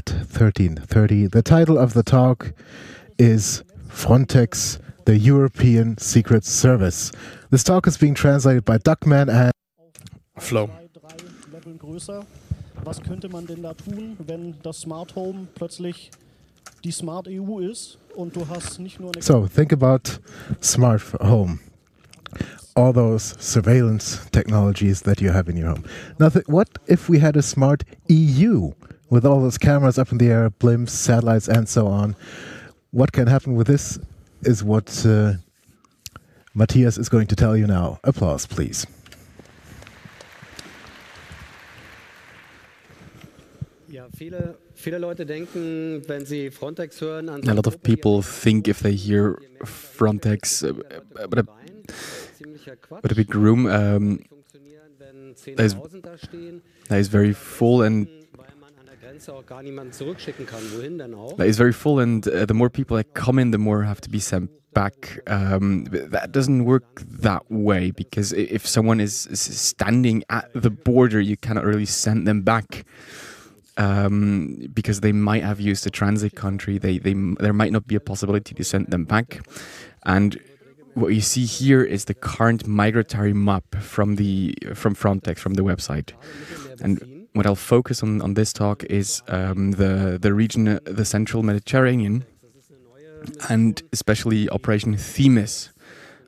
Warsaw at 1330. The title of the talk is Frontex, the European Secret Service. This talk is being translated by Duckman and Flo. Was könnte man denn da tun, wenn das Smart Home plötzlich die Smart EU ist und du hast nicht nur So, think about smart home. All those surveillance technologies that you have in your home. Now, th- what if we had a smart EU with all those cameras up in the air, blimps, satellites, and so on? What can happen with this is what uh, Matthias is going to tell you now. Applause, please. Ja, viele, viele Leute denken, wenn sie Frontex hören, A lot of people think if they hear Frontex, uh, but, a, but a big room um, that is, that is very full and that is very full, and uh, the more people that come in, the more have to be sent back. Um, that doesn't work that way because if someone is standing at the border, you cannot really send them back. Um, because they might have used a transit country, they, they there might not be a possibility to send them back. And what you see here is the current migratory map from the from Frontex from the website. And what I'll focus on on this talk is um, the the region, uh, the central Mediterranean, and especially Operation Themis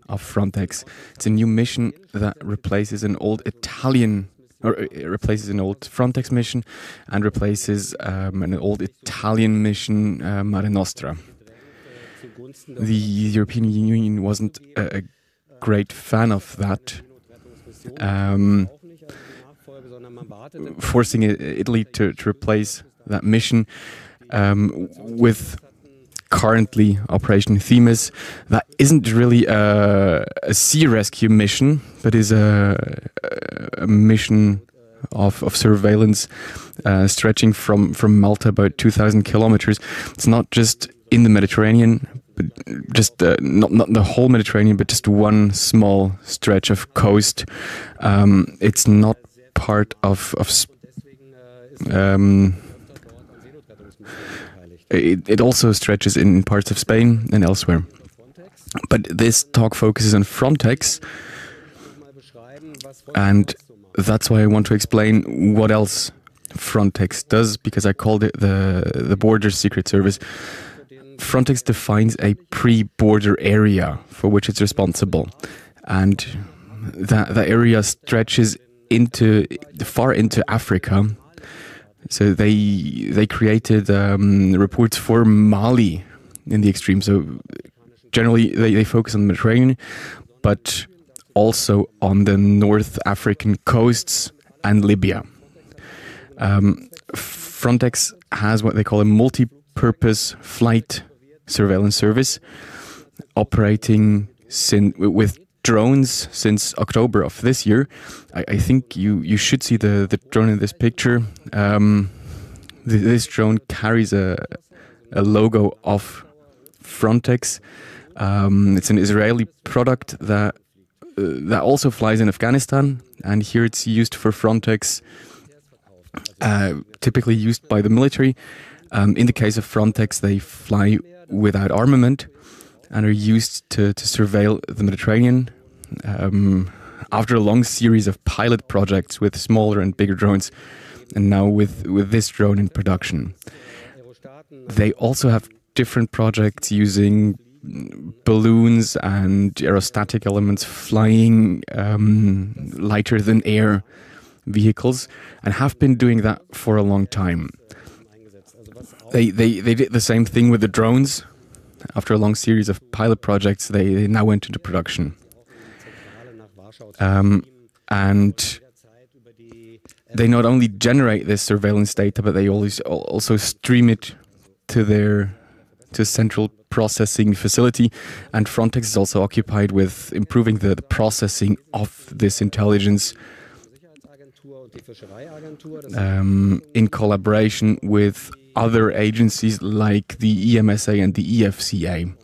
of Frontex. It's a new mission that replaces an old Italian or it replaces an old Frontex mission and replaces um, an old Italian mission, uh, Mare Nostra. The European Union wasn't a, a great fan of that, um, forcing Italy to, to, replace that mission um, with currently Operation Themis. That isn't really a, a sea rescue mission, but is a, a mission of, of surveillance uh, stretching from, from Malta about 2,000 kilometers. It's not just in the Mediterranean, but just uh, not not the whole Mediterranean, but just one small stretch of coast. Um, it's not part of of. Um, it, it also stretches in parts of Spain and elsewhere. But this talk focuses on Frontex, and that's why I want to explain what else Frontex does, because I called it the the Border Secret Service. Frontex defines a pre-border area for which it's responsible, and that that area stretches into far into Africa. So they they created um, reports for Mali in the extreme. So generally they, they focus on the Mediterranean, but also on the North African coasts and Libya. Um, Frontex has what they call a multi-purpose flight surveillance service operating sin- with drones since October of this year. I, I, think you, you should see the, the drone in this picture. Um, th- this drone carries a, a logo of Frontex. Um, it's an Israeli product that uh, that also flies in Afghanistan, and here it's used for Frontex. Uh, typically used by the military. Um, in the case of Frontex, they fly without armament and are used to, to surveil the Mediterranean. Um, after a long series of pilot projects with smaller and bigger drones, and now with, with this drone in production. They also have different projects using balloons and aerostatic elements flying um, lighter than air vehicles and have been doing that for a long time. They, they, they did the same thing with the drones. After a long series of pilot projects, they, they now went into production. Um, and they not only generate this surveillance data, but they always also stream it to their to central processing facility. And Frontex is also occupied with improving the, the processing of this intelligence um, in collaboration with other agencies like the EMSA and the EFCA,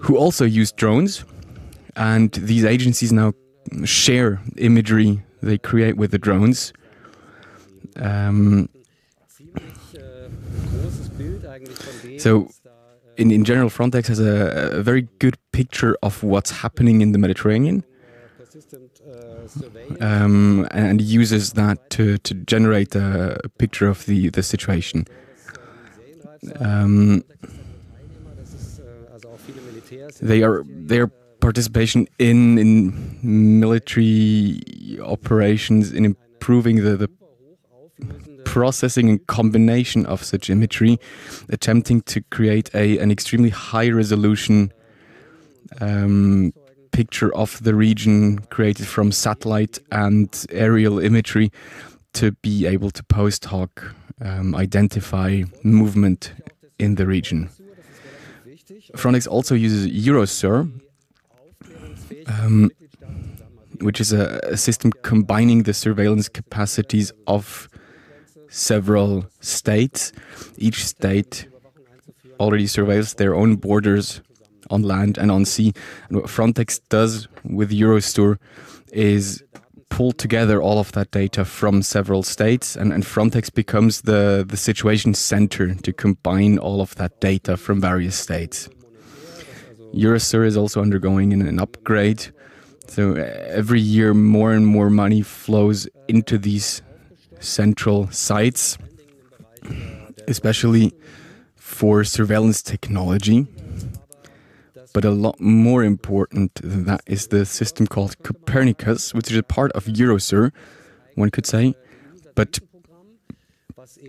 who also use drones. And these agencies now share imagery they create with the drones. Um, So, in, in general, Frontex has a, a very good picture of what's happening in the Mediterranean um, and uses that to, to generate a picture of the, the situation. Um, they are their participation in in military operations in improving the, the processing and combination of such imagery, attempting to create a an extremely high resolution um, picture of the region created from satellite and aerial imagery to be able to post hoc um, identify movement in the region. Frontex also uses Eurosur, um, which is a, a, system combining the surveillance capacities of several states. Each state already surveils their own borders on land and on sea. And what Frontex does with Eurosur is pull together all of that data from several states, and, and Frontex becomes the, the situation center to combine all of that data from various states. Eurosur is also undergoing an, an upgrade. So uh, every year, more and more money flows into these central sites, especially for surveillance technology. But a lot more important than that is the system called Copernicus, which is a part of Eurosur, one could say. But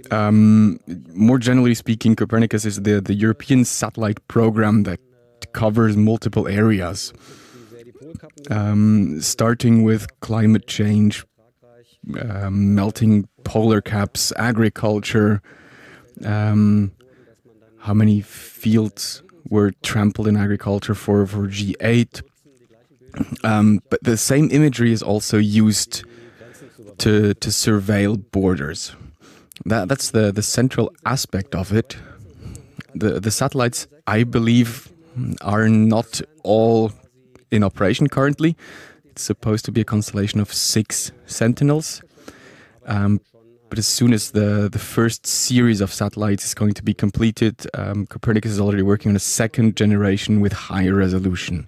um, more generally speaking, Copernicus is the, the European satellite program that covers multiple areas, um, starting with climate change, um, melting polar caps, agriculture, um, how many fields were trampled in agriculture for, for G8. Um, but the same imagery is also used to, to surveil borders. That, that's the, the central aspect of it. The, the satellites, I believe, are not all in operation currently. It's supposed to be a constellation of six Sentinels. Um, but as soon as the, the first series of satellites is going to be completed, um, Copernicus is already working on a second generation with higher resolution.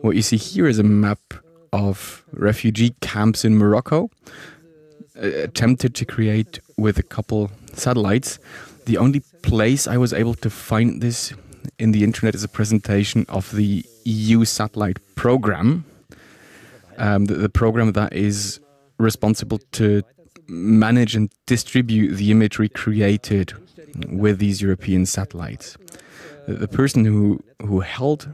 What you see here is a map of refugee camps in Morocco, uh, attempted to create with a couple satellites. The only place I was able to find this in the internet is a presentation of the EU satellite program, um, the, the program that is responsible to manage and distribute the imagery created with these European satellites. The person who, who held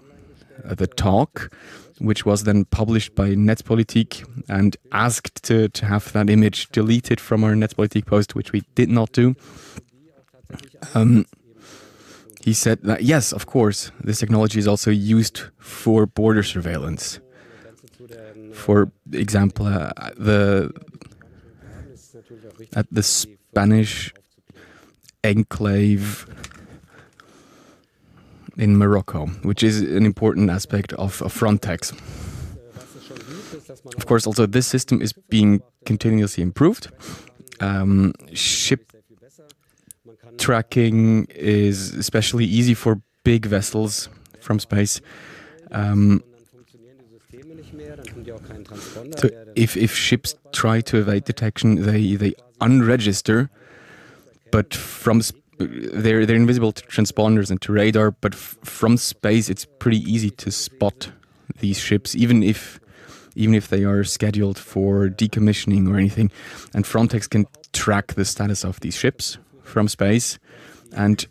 the talk, which was then published by Netzpolitik and asked to, to have that image deleted from our Netzpolitik post, which we did not do, um, he said that yes, of course, this technology is also used for border surveillance. For example, uh, the at the Spanish enclave in Morocco, which is an important aspect of, of Frontex. Of course, also this system is being continuously improved. Um, ship tracking is especially easy for big vessels from space. Um, so if, if ships try to evade detection, they, they unregister, but from they're they're invisible to transponders and to radar. But from space, it's pretty easy to spot these ships, even if even if they are scheduled for decommissioning or anything. And Frontex can track the status of these ships from space. And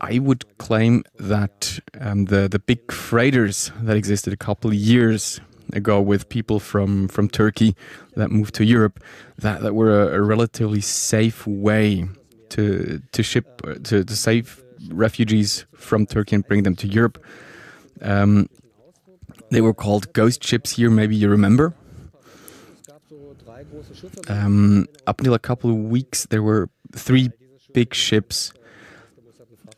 I would claim that um, the the big freighters that existed a couple of years ago with people from, from Turkey that moved to Europe that, that were a, a relatively safe way to to ship to, to save refugees from Turkey and bring them to Europe. Um, they were called ghost ships here. Maybe you remember. Um, up until a couple of weeks, there were three big ships,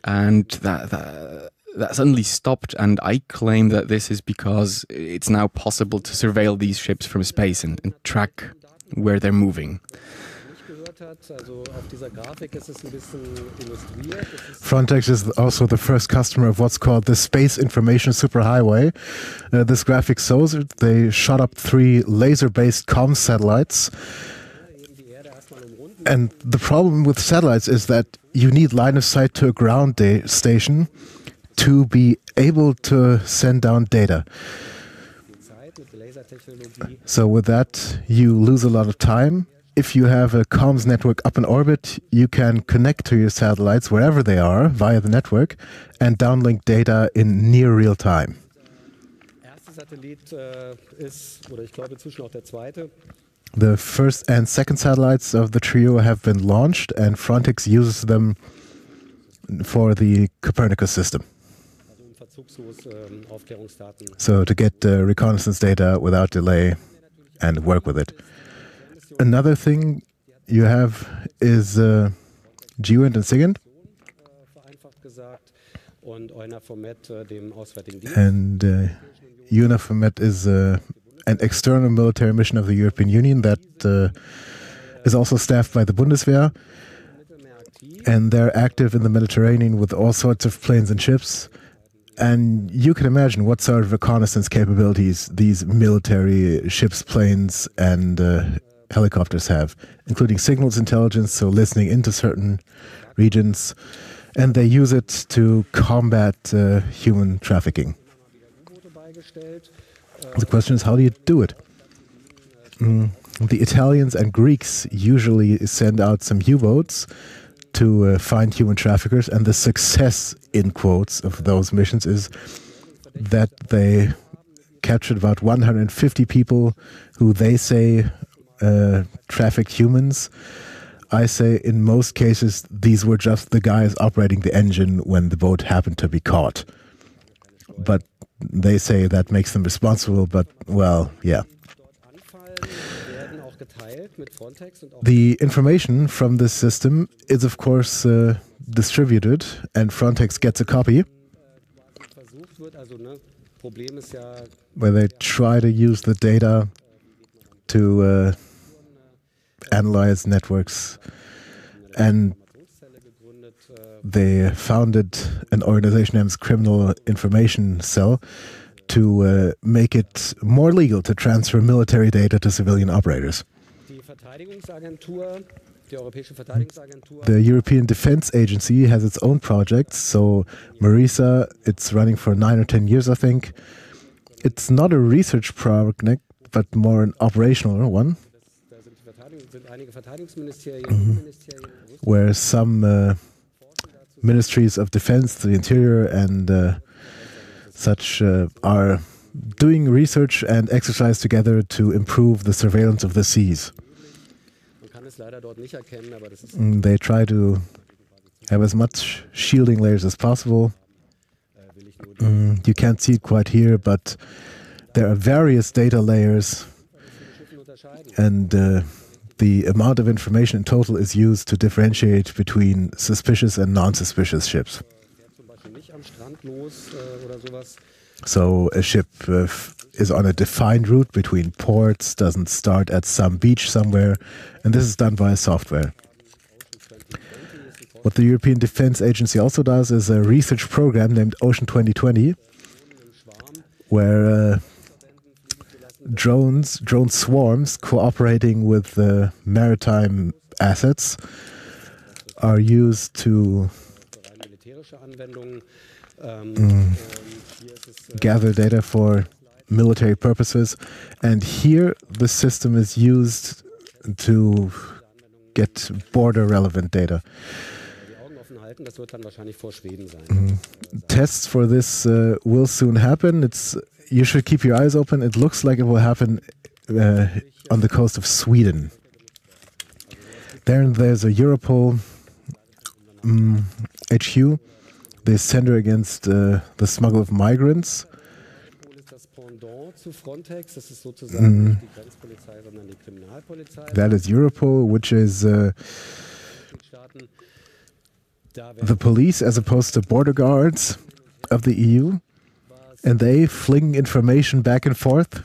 and that, that that suddenly stopped, and I claim that this is because it's now possible to surveil these ships from space and, and track where they're moving. Frontex is also the first customer of what's called the Space Information Superhighway. Uh, this graphic shows it. They shot up three laser based comm satellites. And the problem with satellites is that you need line of sight to a ground station to be able to send down data. Die Zeit mit Lasertechnologie So, with that, you lose a lot of time. If you have a comms network up in orbit, you can connect to your satellites wherever they are via the network and downlink data in near real time. äh, ist, oder ich glaube inzwischen auch der zweite, The first and second satellites of the trio have been launched, and Frontex uses them for the Copernicus system. also um verzugslos ähm, Aufklärungsdaten. So, to get uh, reconnaissance data without delay and work with it. Another thing you have is uh, GEOINT and SIGINT. äh, vereinfacht gesagt, und EUNAVFOR-MED, dem Auswärtigen Dienst. And uh, EUNAVFOR-MED is uh, an external military mission of the European Union that uh, is also staffed by the Bundeswehr. And they're active in the Mediterranean with all sorts of planes and ships. And you can imagine what sort of reconnaissance capabilities these military ships, planes, and uh, helicopters have, including signals intelligence, so listening into certain regions. And they use it to combat uh, human trafficking. The question is, how do you do it? Mm, the Italians and Greeks usually send out some U boats to uh, find human traffickers, and the success, in quotes, of those missions is that they captured about 150 people who they say uh, trafficked humans. I say in most cases, these were just the guys operating the engine when the boat happened to be caught. But they say that makes them responsible, but well, yeah. The information from this system is, of course, uh, distributed, and Frontex gets a copy versucht wird. Also, ne, Problem ist ja, where they try to use the data to uh, analyze networks. And äh, they founded an organization named Criminal Information Cell to uh, make it more legal to transfer military data to civilian operators. die Verteidigungsagentur, die Europäische Verteidigungsagentur, The European Defense Agency has its own projects. So, Marisa, it's running for nine or ten years, I think. It's not a research project, but more an operational one, da sind, die Verteidigung, sind einige Verteidigungsministerien, Mhm. Where some uh, ministries of defense, the interior, and uh, such uh, are doing research and exercise together to improve the surveillance of the seas. Es leider dort nicht erkennen, aber das ist Mm, They try to have as much shielding layers as possible. will ich nur die Mm, you can't see it quite here, but there are various data layers, and uh, the amount of information in total is used to differentiate between suspicious and non suspicious ships. Fährt zum Beispiel nicht am Strand los äh. So a ship uh, is on a defined route between ports, doesn't start at some beach somewhere, and this is done via software. What the European Defense Agency also does is a research program named Ocean 2020, where uh, drones, drone swarms cooperating with uh, maritime assets are used to rein militärische Anwendungen. Ähm, Mm. und hier ist es äh, gather data for military purposes. And here the system is used to get border relevant data. Mm. Tests for this uh, will soon happen. It's you should keep your eyes open. It looks like it will happen uh, on the coast of Sweden. There, there's a Europol mm, HQ, the Center Against uh, the Smuggle of Migrants. Europol ist das Pendant zu Frontex. Das ist sozusagen nicht die Grenzpolizei, sondern die Kriminalpolizei Mm. That is Europol, which is uh, der Mitgliedstaaten. Da the police as opposed to border guards of the EU, and they fling information back and forth.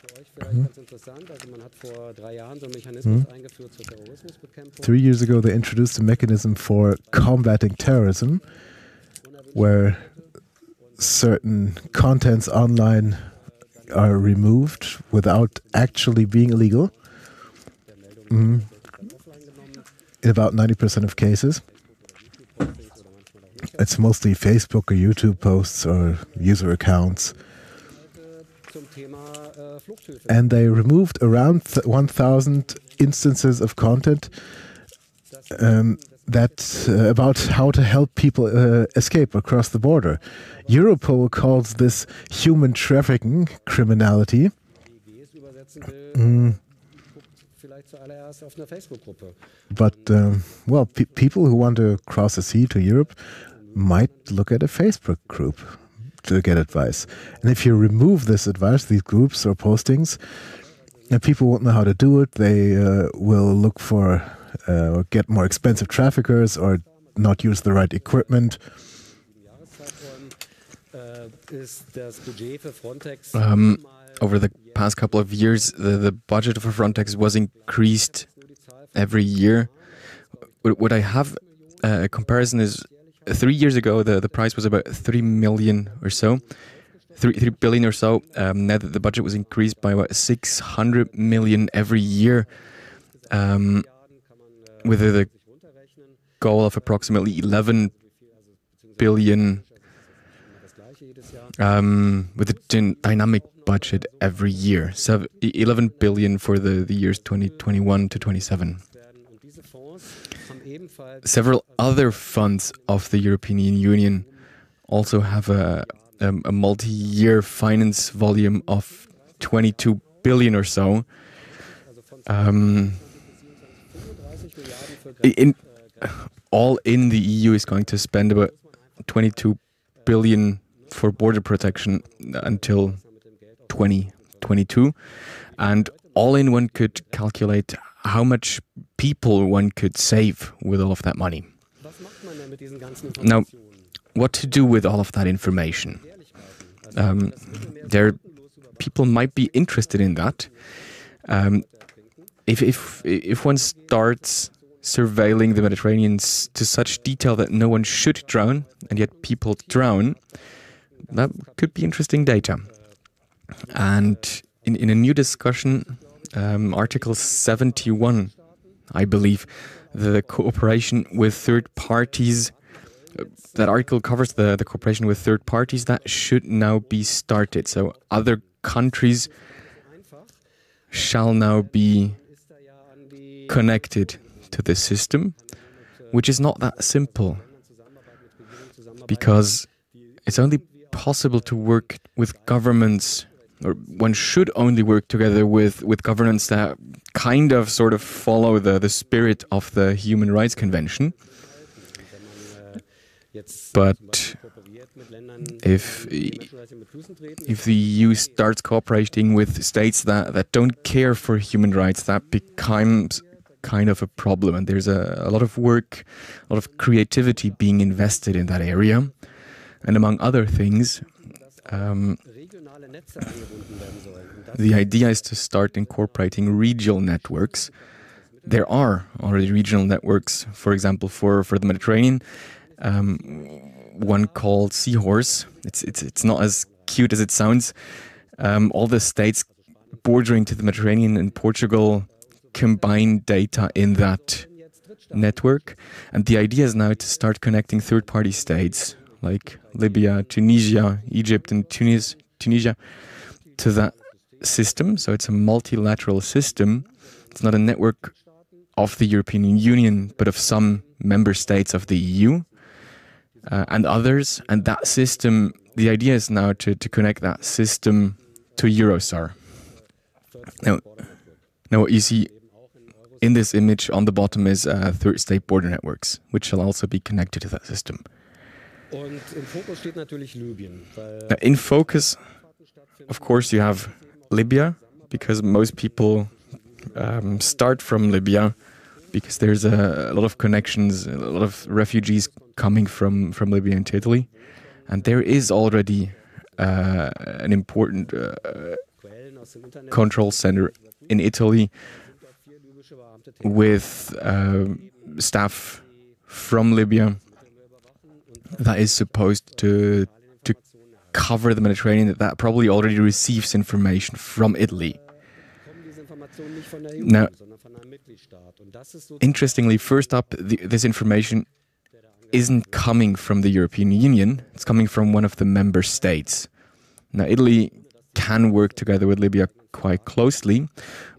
für euch vielleicht ganz interessant. Also man hat vor drei Jahren so einen Mechanismus eingeführt zur Terrorismusbekämpfung. Three years ago, they introduced a mechanism for combating terrorism where certain contents online are removed without actually being illegal genommen, in about 90% of cases. It's mostly Facebook or YouTube posts or user accounts. And they removed around 1,000 instances of content um, that uh, about how to help people uh, escape across the border. Europol calls this human trafficking criminality. Mm, but um, well, pe- people who want to cross the sea to Europe might look at a Facebook group to get advice. And if you remove this advice, these groups or postings, and people won't know how to do it, they uh, will look for uh, or get more expensive traffickers or not use the right equipment. Um, over the past couple of years, the, the budget for Frontex was increased every year. What I have uh, a comparison is three years ago the, the price was about three million or so, three three billion or so. Um, now that the budget was increased by about six hundred million every year, um, Milliarden kann man äh, with runterrechnen. goal of approximately eleven billion. Um, with a dynamic budget every year, so 11 billion for the, the years 2021 to 27. werden. Und diese Fonds haben ebenfalls Several other funds of the European Union also have a, um, a multi-year finance volume of 22 billion or so. Um, 35 Milliarden für i- in, all in the EU is going to spend about 22 billion for border protection until mit dem Geld auch 2022. And all in, one could calculate how much people one could save with all of that money. Now, What to do with all of that information? Um, there, people might be interested in that. Um, if, if, if one starts surveilling the Mediterranean to such detail that no one should drown, and yet people drown, that could be interesting data. And in, in a new discussion, um, Article 71, I believe, the cooperation with third parties, uh, that article covers the, the cooperation with third parties that should now be started. So other countries shall now be connected to the system, which is not that simple because it's only possible to work with governments or one should only work together with, with governments that kind of sort of follow the, the spirit of the Human Rights Convention. But if if the EU starts cooperating with states that, that don't care for human rights, that becomes kind of a problem. And there's a, a lot of work, a lot of creativity being invested in that area. And among other things, um, the idea is to start incorporating regional networks. There are already regional networks, for example, for, for the Mediterranean. Um, one called Seahorse. It's, it's, it's not as cute as it sounds. Um, all the states bordering to the Mediterranean and Portugal combine data in that network. And the idea is now to start connecting third party states like Libya, Tunisia, Egypt, and Tunis, Tunisia to that system. So it's a multilateral system. It's not a network of the European Union, but of some member states of the EU uh, and others. And that system, the idea is now to, to connect that system to Eurosur. Now, now what you see in this image on the bottom is uh, third state border networks, which shall also be connected to that system. Und im Fokus steht natürlich Libyen, weil Now, in focus, of course, you have Libya, because most people um, start from Libya, because there's a, a lot of connections, a lot of refugees coming from, from Libya into Italy. And there is already uh, an important uh, control center in Italy with um staff from Libya that is supposed to to cover the Mediterranean that that probably already receives information from Italy. Now, Interestingly, first up, the, this information isn't coming from the European Union, it's coming from one of the member states. Now, Italy can work together with Libya quite closely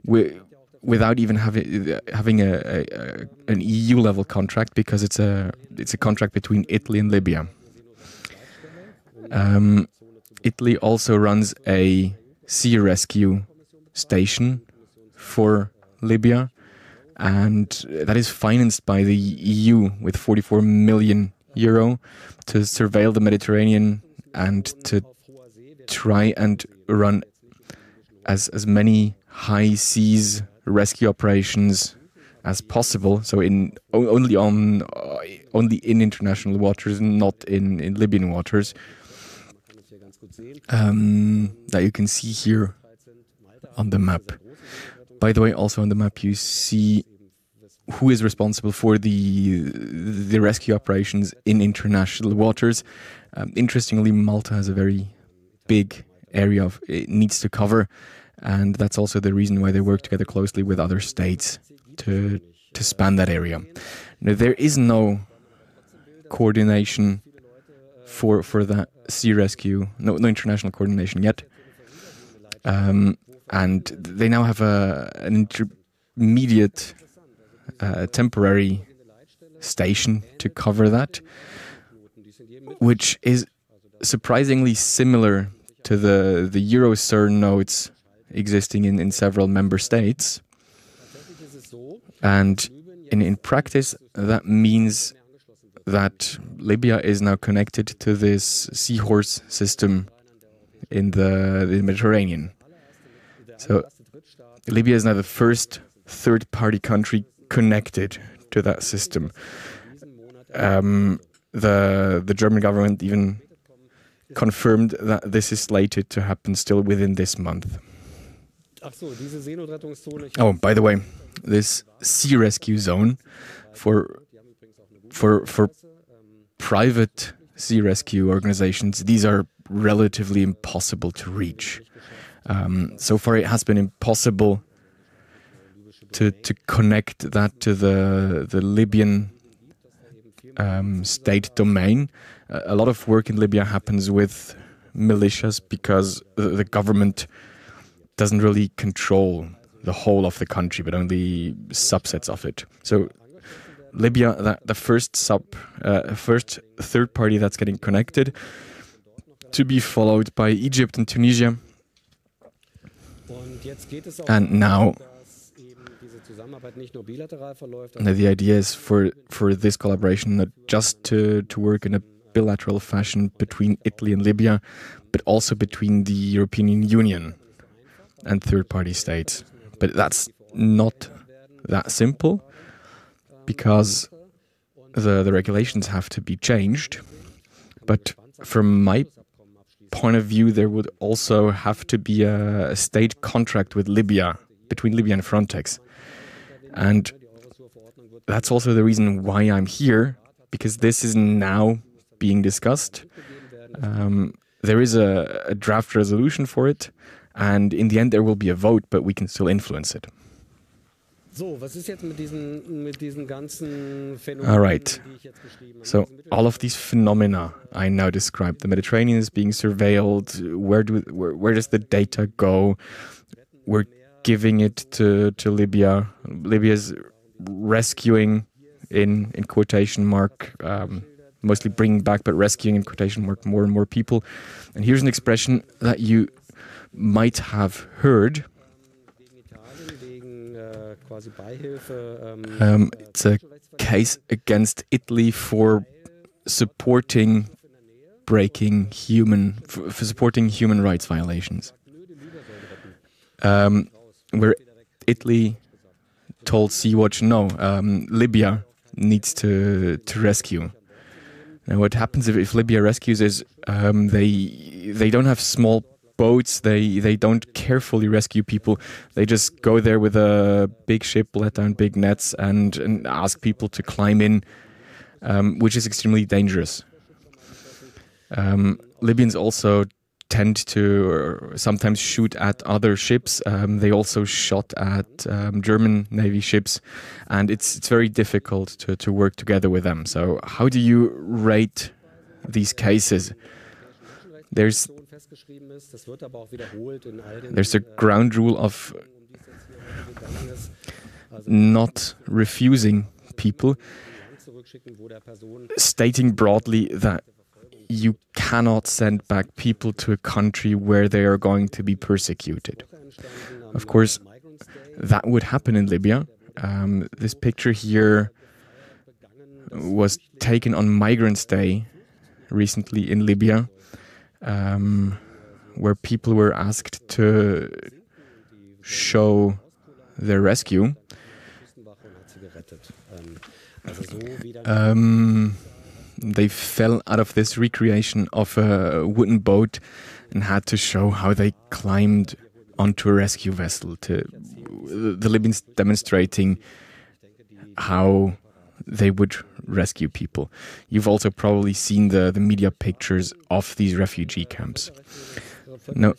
wi- without even having, having a, a, a, an EU level contract because it's a, it's a contract between Italy and Libya. Um, Italy also runs a sea rescue station for Libya, and that is financed by the EU with 44 million euro to surveil the Mediterranean and to try and run as as many high seas rescue operations as possible. So in only on uh, only in international waters, not in in Libyan waters. Um, that you can see here on the map. By the way, also on the map you see who is responsible for the the rescue operations in international waters. Um, interestingly, Malta has a very big area of it needs to cover, and that's also the reason why they work together closely with other states to to span that area. Now, there is no coordination for for that sea rescue, no no international coordination yet. Um, and they now have a an intermediate uh, temporary station to cover that, which is surprisingly similar to the the Eurosur nodes existing in, in several member states. And in, in practice, that means that Libya is now connected to this seahorse system in the, the Mediterranean. So Libya is now the first third party country connected to that system. Um, the the German government even confirmed that this is slated to happen still within this month. Oh, by the way, this sea rescue zone for for for private sea rescue organizations, these are relatively impossible to reach. Um, so far, it has been impossible to to connect that to the the Libyan um, state domain. A lot of work in Libya happens with militias because the, the government doesn't really control the whole of the country, but only subsets of it. So Libya, that the first sub, uh, first third party that's getting connected, to be followed by Egypt and Tunisia, and now now, the idea is for for this collaboration not just to to work in a bilateral fashion between Italy and Libya, but also between the European Union and third party states. But that's not that simple because the the regulations have to be changed. But from my point of view, there would also have to be a, a state contract with Libya between Libya and Frontex. And that's also the reason why I'm here, because this is now being discussed. Um, there is a, a draft resolution for it, and in the end, there will be a vote, but we can still influence it. So, was ist jetzt mit diesen, mit diesen ganzen Phänomenen, All right. die ich jetzt beschrieben habe? So all of these phenomena I now described, the Mediterranean is being surveilled. Where do where, where does the data go? We're giving it to, to Libya. Libya's rescuing in in quotation mark, um, mostly bringing back, but rescuing in quotation mark more and more people. And here's an expression that you might have heard. Um, it's a case against Italy for supporting breaking human for, for supporting human rights violations. Um, where Italy told Sea-Watch, no, um, Libya needs to to rescue. Now, what happens if, if Libya rescues is um, they they don't have small boats. They they don't carefully rescue people. They just go there with a big ship, let down big nets, and, and ask people to climb in, um, which is extremely dangerous. Um, Libyans also tend to sometimes shoot at other ships. Um, they also shot at um, German Navy ships, and it's it's very difficult to, to work together with them. So, how do you rate these cases? There's there's a ground rule of not refusing people, stating broadly that you cannot send back people to a country where they are going to be persecuted. Of course, that would happen in Libya. Um, this picture here was taken on Migrants' Day recently in Libya, um, where people were asked to show their rescue. Um, they fell out of this recreation of a wooden boat and had to show how they climbed onto a rescue vessel to the Libyans demonstrating how they would rescue people. You've also probably seen the, the media pictures of these refugee camps. Now,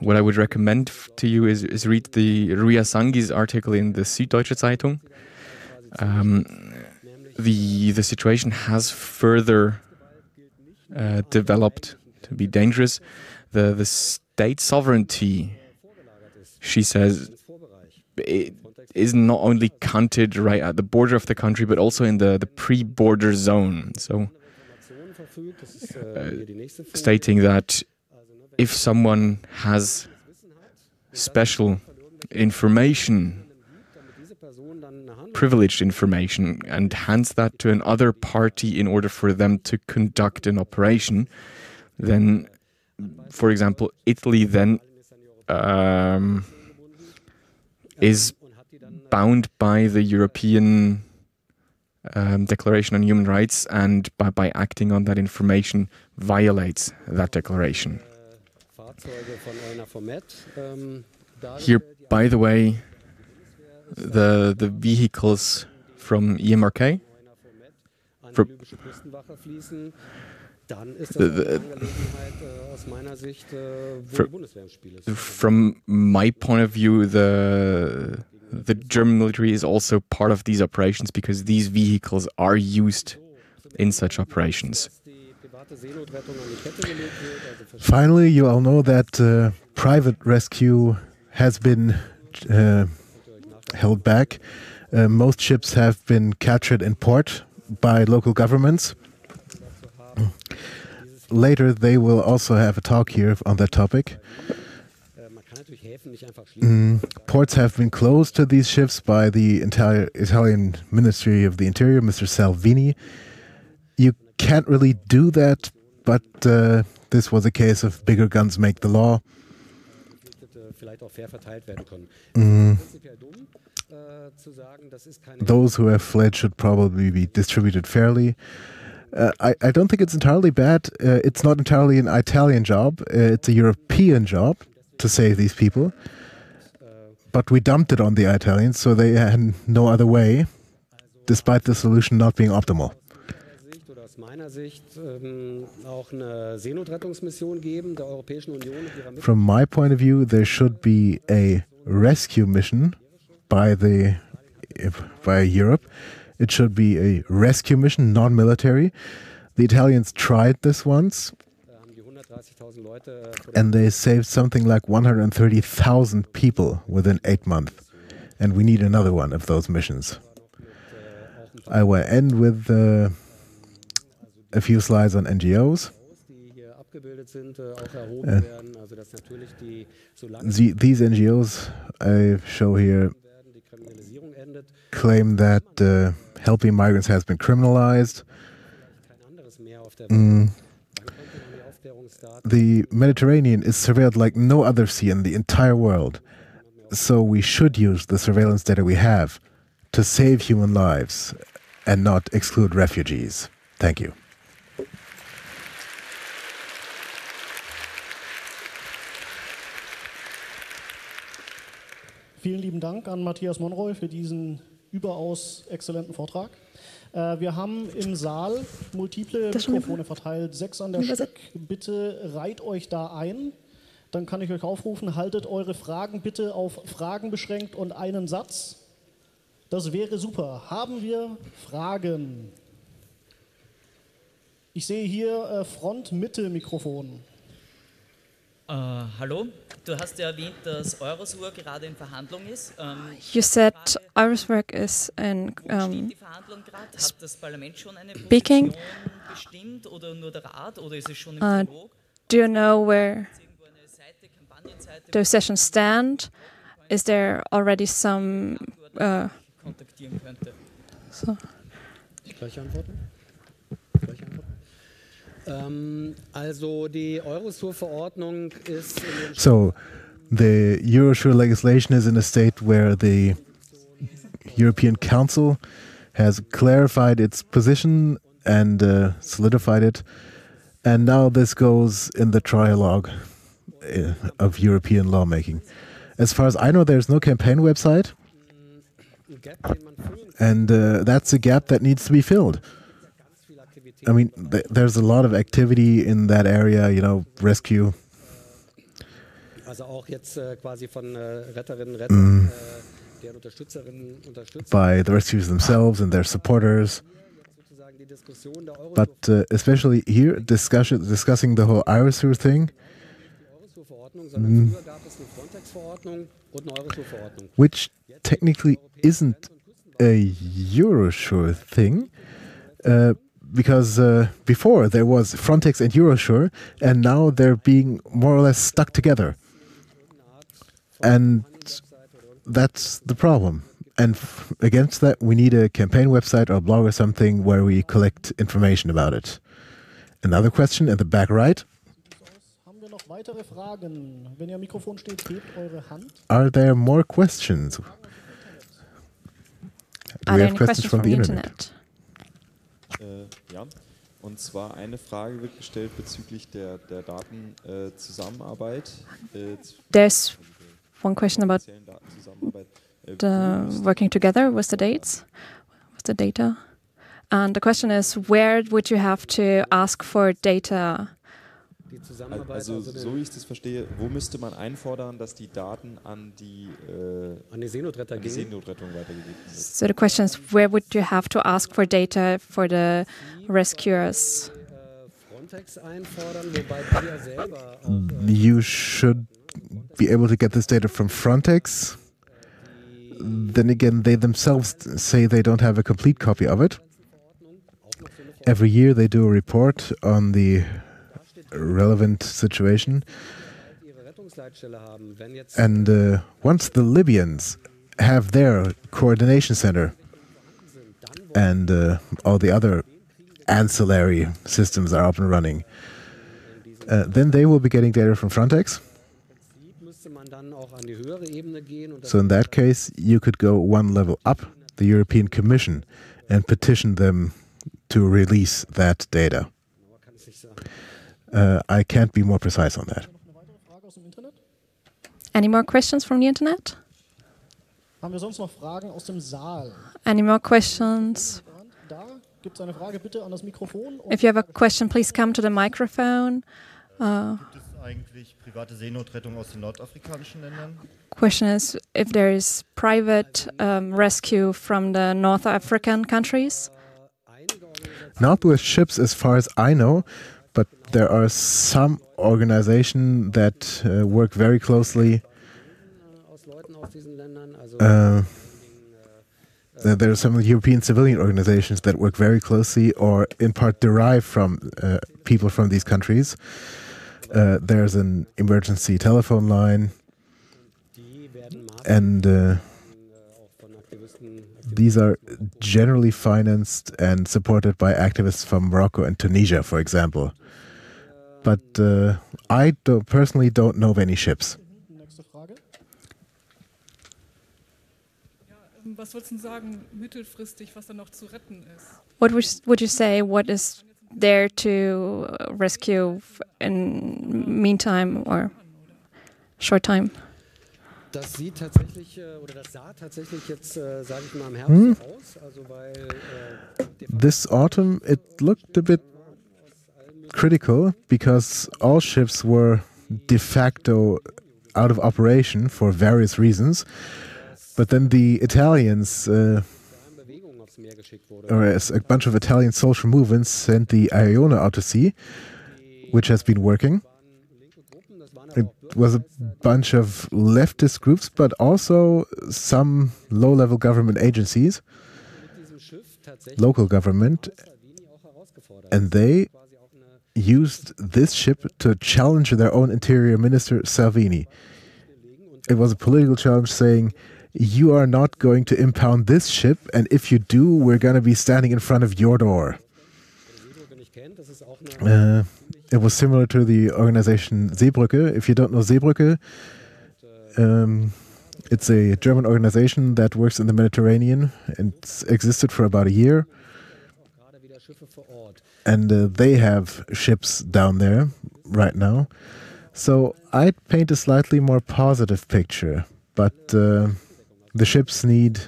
what I would recommend to you is, is read the Ruya Sangi's article in the Süddeutsche Zeitung. Um, the the situation has further uh, developed to be dangerous. The the state sovereignty, she says, is not only counted right at the border of the country, but also in the, the pre-border zone. So, uh, stating that if someone has special information privileged information and hands that to another party in order for them to conduct an operation, then, for example, Italy then um, is bound by the European um, Declaration on Human Rights and by, by acting on that information violates that declaration. Here, by the way, the the vehicles from EMRK. From, the, the, from my point of view, the the German military is also part of these operations because these vehicles are used in such operations. Finally, you all know that uh, private rescue has been uh, held back. Uh, most ships have been captured in port by local governments. Later, they will also have a talk here on that topic. Mm, ports have been closed to these ships by the entire Italian Ministry of the Interior, Mr. Salvini. You can't really do that, but uh, this was a case of bigger guns make the law. Mm. Those who have fled should probably be distributed fairly. Uh, I, I, don't think it's entirely bad. Uh, it's not entirely an Italian job, uh, it's a European job to save these people. But we dumped it on the Italians, so they had no other way, despite the solution not being optimal. From my point of view, there should be a rescue mission by the by Europe. It should be a rescue mission, non-military. The Italians tried this once, and they saved something like 130,000 people within eight months. And we need another one of those missions. I will end with uh, a few slides on NGOs. Uh, the, these NGOs I show here claim that uh, helping migrants has been criminalized. Mm the Mediterranean is surveilled like no other sea in the entire world. So we should use the surveillance data we have to save human lives and not exclude refugees. Thank you. Vielen lieben Dank an Matthias Monroy für diesen überaus exzellenten Vortrag. Äh, wir haben im Saal multiple Das Mikrofone verteilt, sechs an der Stück. Bitte reiht euch da ein. Dann kann ich euch aufrufen, haltet eure Fragen bitte auf Fragen beschränkt und einen Satz. Das wäre super. Haben wir Fragen? Ich sehe hier äh, Front-Mitte-Mikrofon. Äh, hallo, du hast ja erwähnt, dass Eurosur gerade in Verhandlung ist. Ähm, You said Eurosur is in um, Verhandlung gerade? Hat das Parlament schon eine speaking. Position bestimmt oder nur der Rat oder ist es schon im Uh, Dialog? Do you know where Irgendwo eine Seite, Kampagnenseite, the sessions stand? Is there already some? Uh, kontaktieren könnte? so Ich gleich antworten? Gleich antworten? Ähm, also die Eurosur-Verordnung ist in den So, the Eurosur legislation is in a state where the European Council has clarified its position and uh, solidified it, and now this goes in the trialogue uh, of European lawmaking. As far as I know, there's no campaign website, ein Gap, den man füllen and uh, that's a gap that needs to be filled. Ganz viel Aktivität. I mean, th- there's a lot of activity in that area, you know, rescue. Also auch jetzt äh, äh, Rettern, äh, deren Unterstützerinnen, Unterstützer. by the rescuers themselves and their supporters. sozusagen die Diskussion der Eurosur- But uh, especially here, discussion, discussing the whole Eurosur thing, Eurosur-Verordnung, sondern früher gab es eine Frontex-Verordnung und eine Eurosur-Verordnung. which technically isn't a Eurosur thing, uh, because uh, before there was Frontex and Eurosur, and now they're being more or less stuck together. And that's the problem. And f- against that, we need a campaign website or a blog or something where we collect information about it. Another question at the back right Haben wir noch weitere Fragen? Wenn ihr am Mikrofon steht, hebt eure Hand. Are there more questions? Do are we have questions questions from from the the internet? internet? Äh, ja, und zwar eine Frage wird gestellt bezüglich der, der Datenzusammenarbeit. Äh, Zusammenarbeit, äh, There's one question about. Äh, the working together with the dates, with the data. And the question is, where would you have to ask for data? Die Zusammenarbeit, Also, also, so wie ich das verstehe, wo müsste man einfordern, dass die Daten an die, äh, an die Seenotretter an die ging. Seenotrettung weitergegeben werden? So the question is, where would you have to ask for data for the rescuers? Frontex einfordern, wobei die ja selber auch um, äh, You should be able to get this data from Frontex. Then again, they themselves say they don't have a complete copy of it. Every year they do a report on the relevant situation. And uh, once the Libyans have their coordination center and uh, all the other ancillary systems are up and running, uh, then they will be getting data from Frontex. So in that case, you could go one level up, the European Commission, and petition them to release that data. Genauer kann ich nicht sagen. Uh, I can't be more precise on that. Noch eine weitere Frage aus dem Internet? Any more questions from the internet? Haben wir sonst noch Fragen aus dem Saal? Any more questions? Da gibt es eine Frage bitte an das Mikrofon. Und If you have a question, please come to the microphone. Uh, Gibt es eigentlich private Seenotrettung aus den nordafrikanischen Ländern? question is if there is private um, rescue from the North African countries. Not with ships, as far as I know, but there are some organizations that uh, work very closely. Uh, there are some European civilian organizations that work very closely or in part derive from uh, people from these countries. Uh, there's an emergency telephone line, and uh, Maßnahmen äh, auch von Aktivisten, these are generally financed and supported by activists from Morocco and Tunisia, for example. But uh, I don't, personally don't know of any ships. nächste Frage. Was würdest du sagen, mittelfristig, was da noch zu retten ist? What would would you say? What is there to uh, rescue in meantime or short time? Das sieht tatsächlich, äh, oder das sah tatsächlich jetzt, äh, sage ich mal, im Herbst Hm. aus. Also weil äh, This autumn, it looked a bit critical because all ships were de facto out of operation for various reasons. But then the Italians, uh, Bewegung aufs Meer geschickt wurde. or as a bunch of Italian social movements, sent the Iona out to sea, which has been working. It was a bunch of leftist groups, but also some low level government agencies, local government, and they used this ship to challenge their own interior minister, Salvini. It was a political challenge saying, You are not going to impound this ship, and if you do, we're going to be standing in front of your door. Uh, it was similar to the organization Seebrücke. If you don't know Seebrücke, um, it's a German organization that works in the Mediterranean and it's existed for about a year. And uh, they have ships down there right now. So I'd paint a slightly more positive picture, but uh, the ships need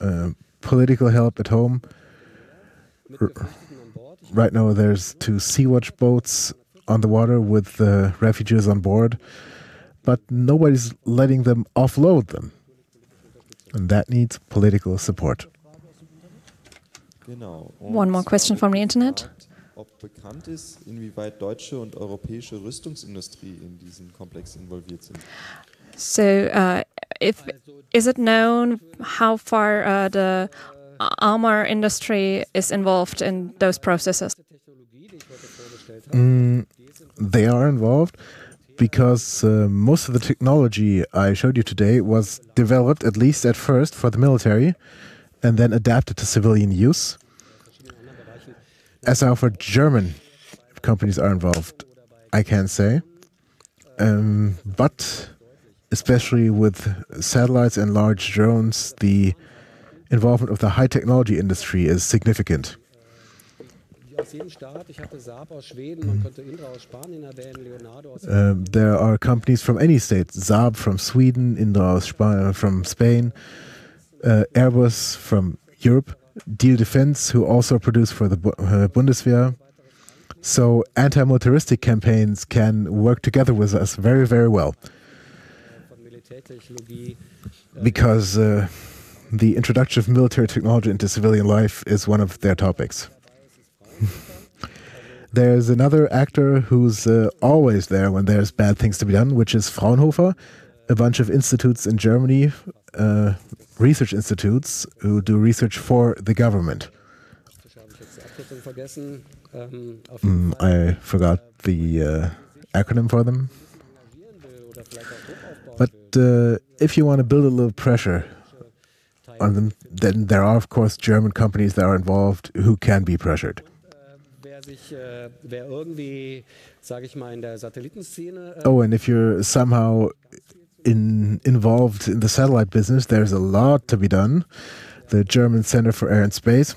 uh, political help at home. R- right now, there's two Sea-Watch boats on the water with uh, refugees on board, but nobody's letting them offload them. And that needs political support. One more question from the internet. Ob bekannt ist, inwieweit deutsche und europäische Rüstungsindustrie in diesem Komplex involviert sind. So, uh, if is it known how far uh, the armor industry is involved in those processes? Mm, they are involved because uh, most of the technology I showed you today was developed, at least at first, for the military and then adapted to civilian use. As for German companies are involved, I can say. Um, but especially with satellites and large drones, the involvement of the high technology industry is significant. Aus jedem Staat, ich hatte Saab aus Schweden, man könnte Indra aus Spanien erwähnen, Leonardo aus there are companies from any state, Saab from Sweden, Indra Spa- from Spain, uh, Airbus from Europe, Diehl Defence, who also produce for the Bu- uh, Bundeswehr. So anti-militaristic campaigns can work together with us very, very well because uh, the introduction of military technology into civilian life is one of their topics. There's another actor who's uh, always there when there's bad things to be done, which is Fraunhofer, a bunch of institutes in Germany, uh, research institutes who do research for the government. Mm, I forgot the uh, acronym for them. But uh, if you want to build a little pressure on them, then there are, of course, German companies that are involved who can be pressured. Sich, äh, wer irgendwie, sage ich mal, in der Satellitenszene äh, Oh, and if you're somehow in, involved in the satellite business, there's a lot to be done. The German Center for Air and Space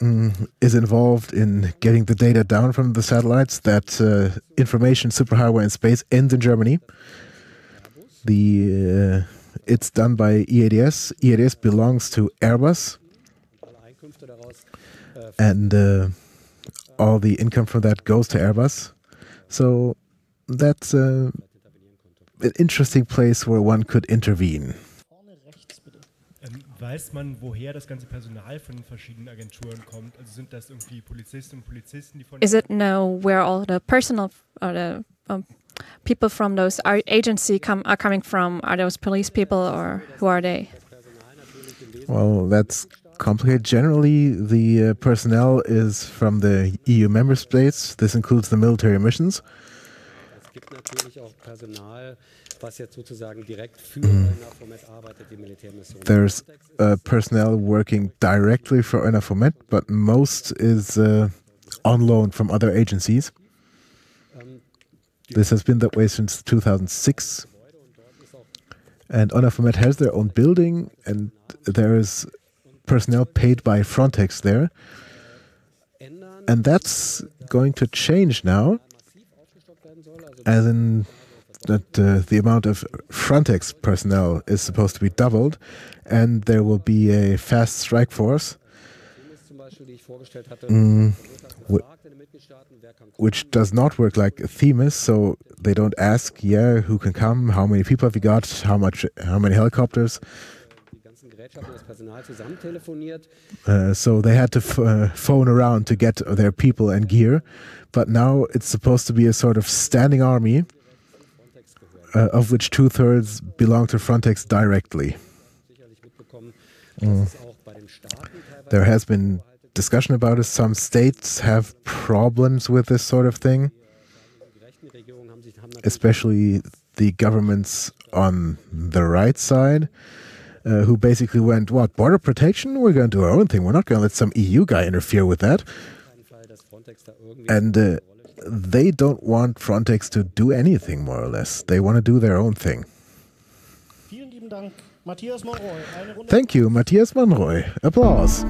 mm, is involved in getting the data down from the satellites. That uh, information superhighway in space ends in Germany. The uh, it's done by EADS. EADS belongs to Airbus, alle Einkünfte daraus äh, and uh, all the income from that goes to Airbus. So that's uh, an interesting place where one could intervene. Vorne rechts bitte. Ähm, weiß man, woher das ganze Personal von verschiedenen Agenturen kommt? Also sind das irgendwie Polizistinnen und Polizisten, die von Is it know where all the personal or the um, people from those ar- agency come are coming from? Are those police people or who are they? Well, that's complicated. Generally, the uh, personnel is from the EU member states. This includes the military missions. es gibt natürlich auch Personal, was jetzt sozusagen direkt für Format arbeitet, die Militärmission. There's uh, personnel working directly for EUNAVFOR-MED, but most is uh, on loan from other agencies. This has been that way since 2006. And EUNAVFOR-MED has their own building, and there is personnel paid by Frontex there. And that's going to change now, as in that uh, the amount of Frontex personnel is supposed to be doubled, and there will be a fast strike force, mm, which does not work like Themis. So they don't ask, yeah, who can come, how many people have you got, how much, how many helicopters. Uh, so they had to f- uh, phone around to get their people and gear, but now it's supposed to be a sort of standing army, uh, of which two thirds belong to Frontex directly. Mm. There has been discussion about it. Some states have problems with this sort of thing, especially the governments on the right side uh, who basically went, What, border protection? We're going to do our own thing. We're not going to let some EU guy interfere with that. And uh, they don't want Frontex to do anything, more or less. They want to do their own thing. Thank you, Matthias Monroy. Applause.